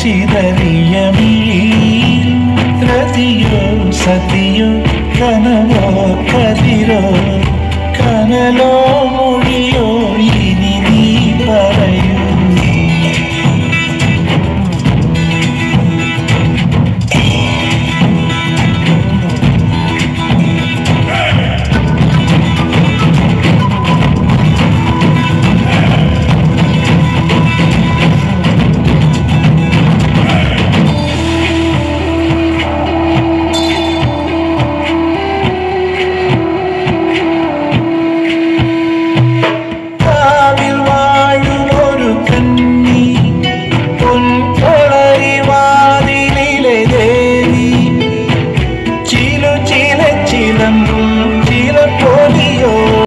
चिरलिय वीरतियो सदियो कनव कतिरो कनलो